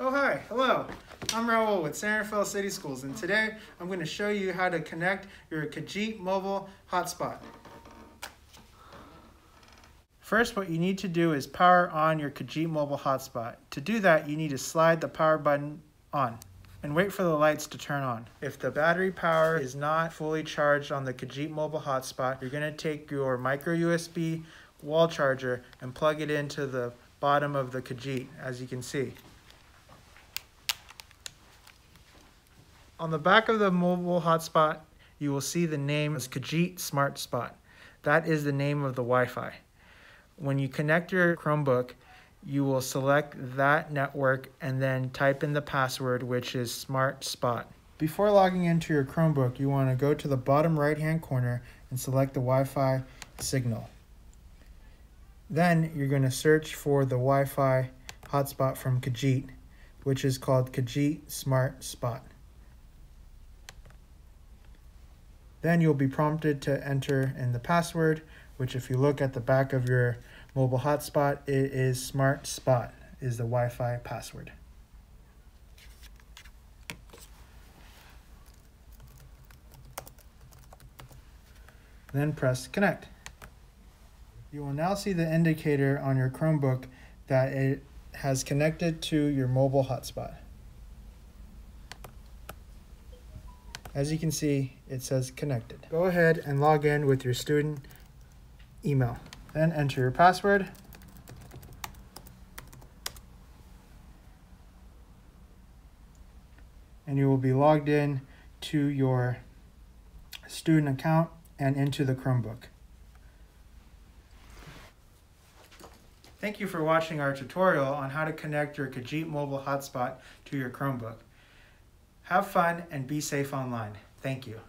Oh, Raul with San Rafael City Schools and today I'm going to show you how to connect your Kajeet mobile hotspot. First what you need to do is power on your Kajeet mobile hotspot. To do that you need to slide the power button on and wait for the lights to turn on. If the battery power is not fully charged on the Kajeet mobile hotspot, you're going to take your micro USB wall charger and plug it into the bottom of the Kajeet as you can see. On the back of the mobile hotspot, you will see the name as Kajeet Smart Spot. That is the name of the Wi-Fi. When you connect your Chromebook, you will select that network and then type in the password, which is Smart Spot. Before logging into your Chromebook, you want to go to the bottom right hand corner and select the Wi-Fi signal. Then you're going to search for the Wi-Fi hotspot from Kajeet, which is called Kajeet Smart Spot. Then you'll be prompted to enter in the password, which if you look at the back of your mobile hotspot, it is smart spot is the Wi-Fi password. Then press connect. You will now see the indicator on your Chromebook that it has connected to your mobile hotspot. As you can see, it says connected. Go ahead and log in with your student email. Then enter your password. And you will be logged in to your student account and into the Chromebook. Thank you for watching our tutorial on how to connect your Kajeet mobile hotspot to your Chromebook. Have fun and be safe online. Thank you.